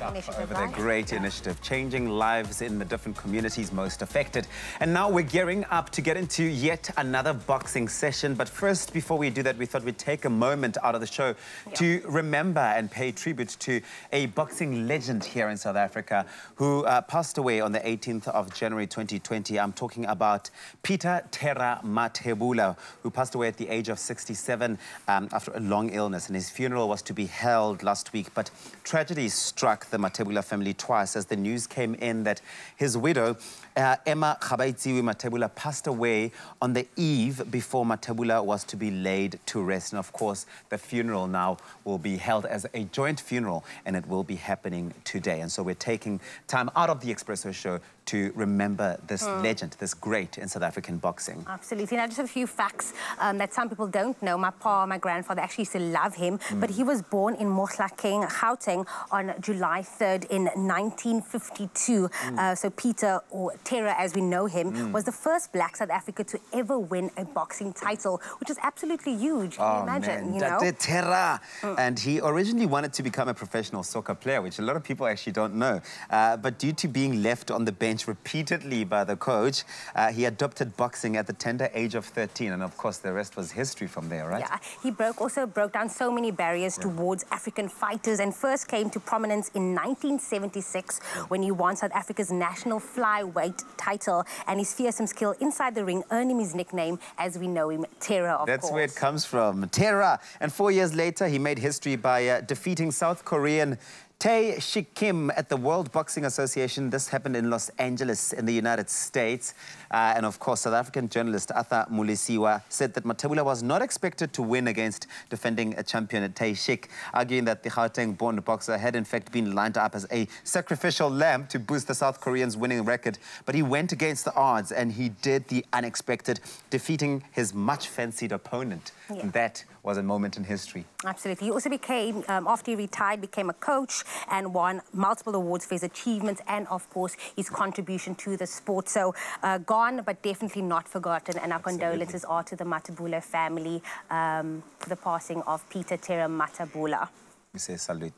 stuff over right? there. Great initiative, changing lives in the different communities most affected. And now we're gearing up to get into yet another boxing session. But first, before we do that, we thought we'd take a moment out of the show to remember and pay tribute to a boxing legend here in South Africa who uh, passed away on the 18th of January 2020. I'm talking about Peter Terror Mathebula, who passed away at the age of 67 um, after a long illness. And his funeral was to be held last week. But tragedy struck the Mathebula family twice as the news came in that his widow, uh, Emma Gabaitsiwe Mathebula, passed away on the eve before Mathebula was to be laid to rest. And of course, the funeral now will be held as a joint funeral and it will be happening today. And so we're taking time out of the Expresso show to remember this legend, this great in South African boxing. Absolutely. Now, just a few facts um, that some people don't know. My pa, my grandfather actually used to love him, but he was born in Mohlakeng, Gauteng, on July 3rd in 1952. Uh, so Peter, or Terror as we know him, was the first black South Africa to ever win a boxing title, which is absolutely huge. Can you imagine? you know? Terror. And he originally wanted to become a professional soccer player, which a lot of people actually don't know. Uh, but due to being left on the bench repeatedly by the coach, uh, he adopted boxing at the tender age of 13. And of course, the rest was history from there, right? Yeah, he broke also broke down so many barriers towards African fighters and first came to prominence in 1976 when he won South Africa's national flyweight title and his fearsome skill inside the ring earned him his nickname as we know him, Terror, of That's course. where it comes from. Terror. And four years later, he made history by uh, defeating South Korean Tae Shik Kim at the World Boxing Association. This happened in Los Angeles in the United States. Uh, and of course, South African journalist Arthur Mulisiwa said that Mathebula was not expected to win against defending a champion at Tae Shik, arguing that the Gauteng-born boxer had in fact been lined up as a sacrificial lamb to boost the South Koreans' winning record. But he went against the odds and he did the unexpected, defeating his much-fancied opponent. Yeah. That was a moment in history. Absolutely. He also became, um, after he retired, became a coach and won multiple awards for his achievements and, of course, his contribution to the sport. So, uh, gone, but definitely not forgotten. And our condolences are to the Mathebula family um, for the passing of Peter Terror Mathebula. We say salute.